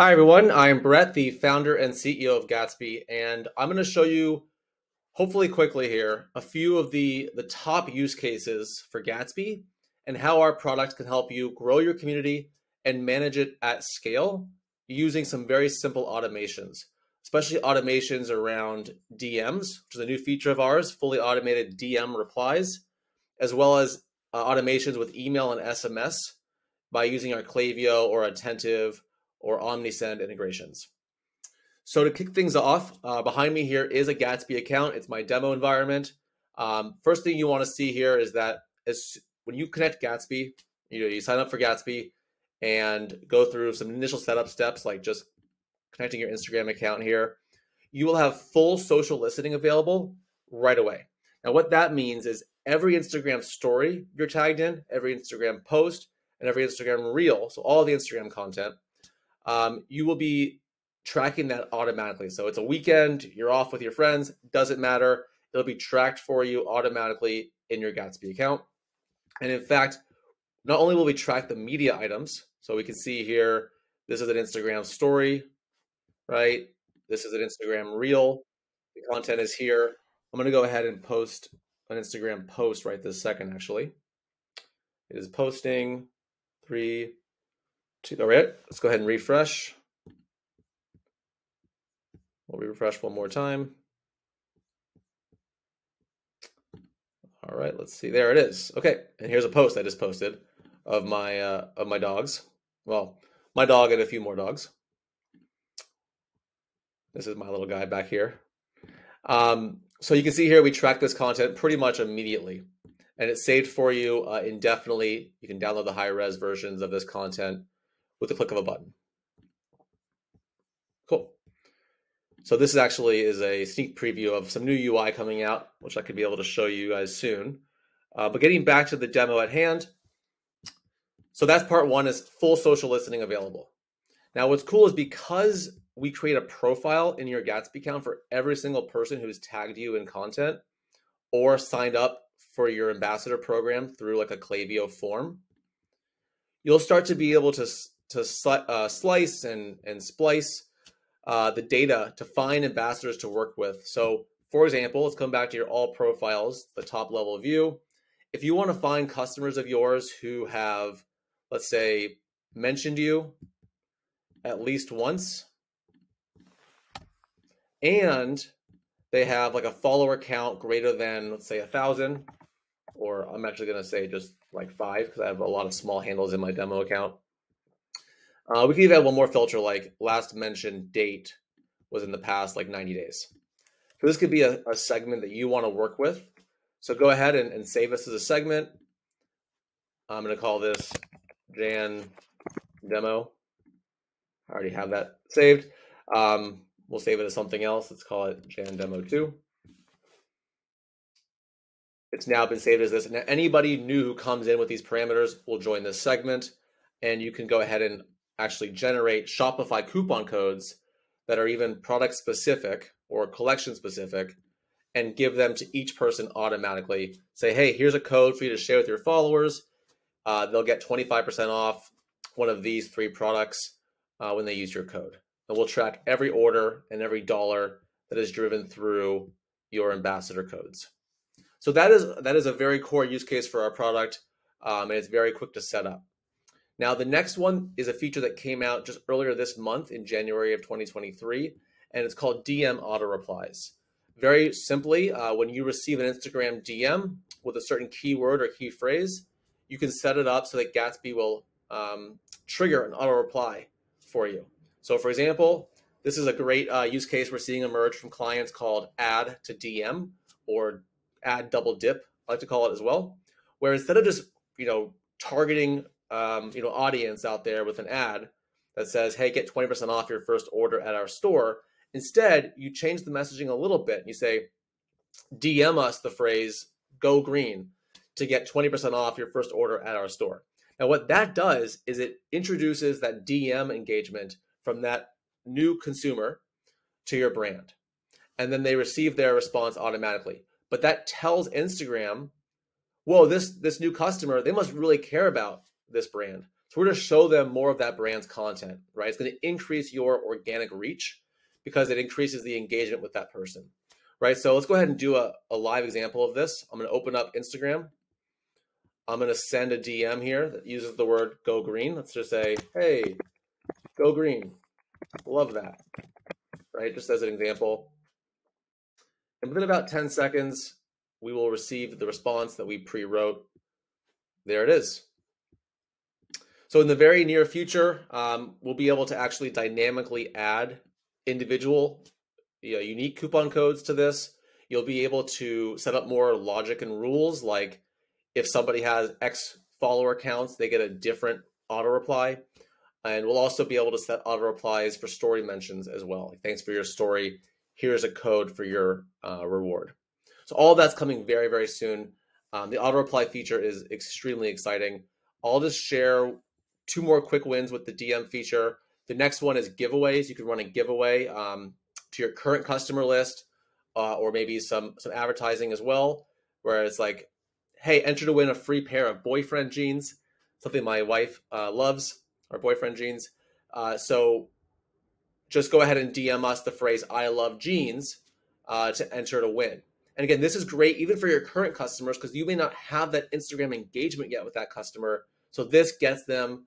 Hi, everyone. I'm Brett, the founder and CEO of Gatsby, and I'm going to show you, hopefully quickly here, a few of the, the top use cases for Gatsby and how our product can help you grow your community and manage it at scale using some very simple automations, especially automations around DMs, which is a new feature of ours, fully automated DM replies, as well as uh, automations with email and SMS by using our Klaviyo or Attentive or OmniSend integrations. So to kick things off, uh, behind me here is a Gatsby account. It's my demo environment. Um, first thing you want to see here is that as when you connect Gatsby, you know, you sign up for Gatsby and go through some initial setup steps like just connecting your Instagram account here. You will have full social listening available right away. Now, what that means is every Instagram story you're tagged in, every Instagram post, and every Instagram reel, so all the Instagram content, um, you will be tracking that automatically. So it's a weekend, you're off with your friends, doesn't matter. It'll be tracked for you automatically in your Gatsby account. And in fact, not only will we track the media items, so we can see here, this is an Instagram story, right? This is an Instagram reel. The content is here. I'm going to go ahead and post an Instagram post right this second, actually. It is posting three, all right, let's go ahead and refresh. We'll refresh one more time. All right, let's see. There it is. Okay, and here's a post I just posted of my uh, of my dogs. Well, my dog and a few more dogs. This is my little guy back here. Um, so you can see here we track this content pretty much immediately and it's saved for you uh, indefinitely. You can download the high res versions of this content with the click of a button. Cool. So this actually is a sneak preview of some new UI coming out, which I could be able to show you guys soon. Uh, but getting back to the demo at hand, so that's part one is full social listening available. Now what's cool is because we create a profile in your Gatsby account for every single person who's tagged you in content or signed up for your ambassador program through like a Klaviyo form, you'll start to be able to to uh, slice and and splice uh, the data to find ambassadors to work with. So, for example, let's come back to your all profiles, the top level view. If you want to find customers of yours who have, let's say, mentioned you at least once, and they have like a follower count greater than, let's say, a thousand, or I'm actually going to say just like five because I have a lot of small handles in my demo account. Uh, we can even add one more filter like last mentioned date was in the past like 90 days. So this could be a, a segment that you want to work with. So go ahead and, and save this as a segment. I'm going to call this Jan demo. I already have that saved. Um, we'll save it as something else. Let's call it Jan demo 2 it's now been saved as this. And anybody new who comes in with these parameters will join this segment. And you can go ahead and actually generate Shopify coupon codes that are even product specific or collection specific and give them to each person automatically. Say, hey, here's a code for you to share with your followers. Uh, they'll get 25% off one of these three products uh, when they use your code. And we'll track every order and every dollar that is driven through your ambassador codes. So that is that is a very core use case for our product, um, and it's very quick to set up. Now, the next one is a feature that came out just earlier this month in January of 2023, and it's called DM auto replies. Very simply, uh, when you receive an Instagram DM with a certain keyword or key phrase, you can set it up so that Gatsby will um, trigger an auto reply for you. So, for example, this is a great uh, use case we're seeing emerge from clients called ad to DM or add double dip, I like to call it as well, where instead of just you know targeting um, you know audience out there with an ad that says, "Hey, get twenty percent off your first order at our store," instead you change the messaging a little bit. And you say, "DM us the phrase go green to get twenty percent off your first order at our store." Now, what that does is it introduces that DM engagement from that new consumer to your brand. And then they receive their response automatically but that tells Instagram, whoa, this this new customer, they must really care about this brand. So we're going to show them more of that brand's content, right? It's going to increase your organic reach because it increases the engagement with that person, right? So let's go ahead and do a, a live example of this. I'm going to open up Instagram. I'm going to send a DM here that uses the word go green. Let's just say, hey, go green. Love that, right? Just as an example. And within about 10 seconds, we will receive the response that we pre-wrote. There it is. So in the very near future, um, we'll be able to actually dynamically add individual, you know, unique coupon codes to this. You'll be able to set up more logic and rules, like if somebody has X follower accounts, they get a different auto reply. And we'll also be able to set auto replies for story mentions as well. Like, Thanks for your story. Here's a code for your uh, reward. So all that's coming very, very soon. Um, the auto reply feature is extremely exciting. I'll just share two more quick wins with the DM feature. The next one is giveaways. You can run a giveaway um, to your current customer list, uh, or maybe some some advertising as well, where it's like, hey, enter to win a free pair of boyfriend jeans, something my wife uh, loves, or boyfriend jeans. Uh, so just go ahead and DM us the phrase "I love jeans" uh, to enter to win. And again, this is great even for your current customers because you may not have that Instagram engagement yet with that customer. So this gets them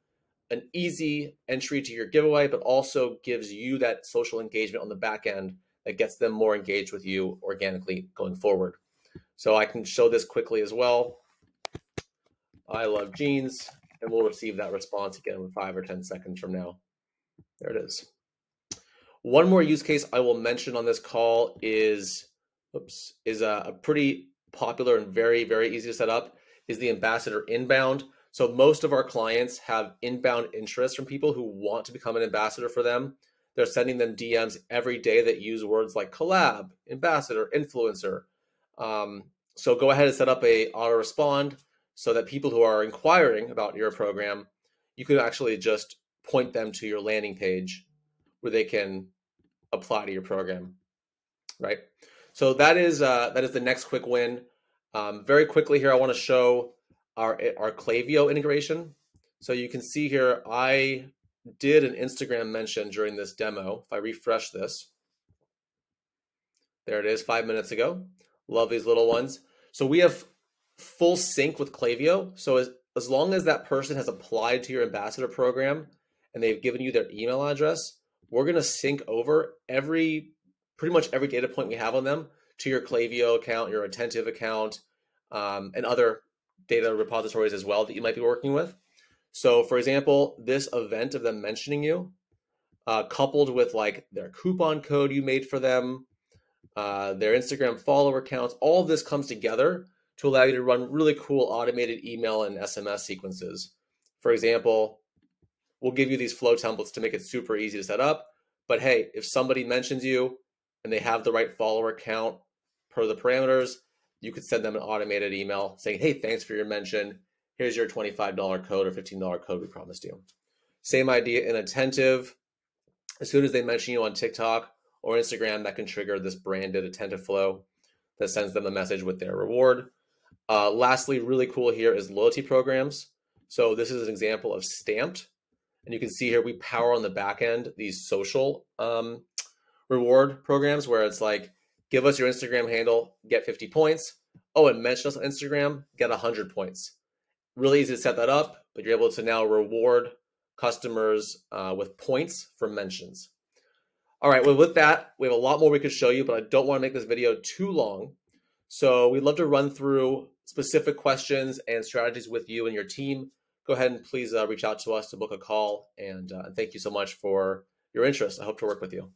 an easy entry to your giveaway, but also gives you that social engagement on the back end that gets them more engaged with you organically going forward. So I can show this quickly as well. I love jeans, and we'll receive that response again in five or 10 seconds from now. There it is. One more use case I will mention on this call is, oops, is a, a pretty popular and very, very easy to set up is the ambassador inbound. So most of our clients have inbound interest from people who want to become an ambassador for them. They're sending them DMs every day that use words like collab, ambassador, influencer. Um, so go ahead and set up a auto respond so that people who are inquiring about your program, you can actually just point them to your landing page where they can apply to your program, right? So that is uh, that is the next quick win. Um, very quickly here, I want to show our, our Klaviyo integration. So you can see here, I did an Instagram mention during this demo. If I refresh this, there it is five minutes ago. Love these little ones. So we have full sync with Klaviyo. So as, as long as that person has applied to your ambassador program and they've given you their email address, we're going to sync over every pretty much every data point we have on them to your Klaviyo account, your Attentive account, um, and other data repositories as well that you might be working with. So, for example, this event of them mentioning you, uh, coupled with like their coupon code you made for them, uh, their Instagram follower counts, all of this comes together to allow you to run really cool automated email and SMS sequences. For example, we'll give you these flow templates to make it super easy to set up. But hey, if somebody mentions you and they have the right follower count per the parameters, you could send them an automated email saying, hey, thanks for your mention. Here's your $25 code or $15 code we promised you. Same idea in Attentive. As soon as they mention you on TikTok or Instagram, that can trigger this branded Attentive flow that sends them a message with their reward. Uh, lastly, really cool here is loyalty programs. So this is an example of Stamped. And you can see here we power on the back end these social um, reward programs where it's like give us your Instagram handle, get 50 points. Oh, and mention us on Instagram, get 100 points. Really easy to set that up, but you're able to now reward customers uh, with points for mentions. All right, well, with that, we have a lot more we could show you, but I don't want to make this video too long. So we'd love to run through specific questions and strategies with you and your team. Go ahead and please uh, reach out to us to book a call. And uh, thank you so much for your interest. I hope to work with you.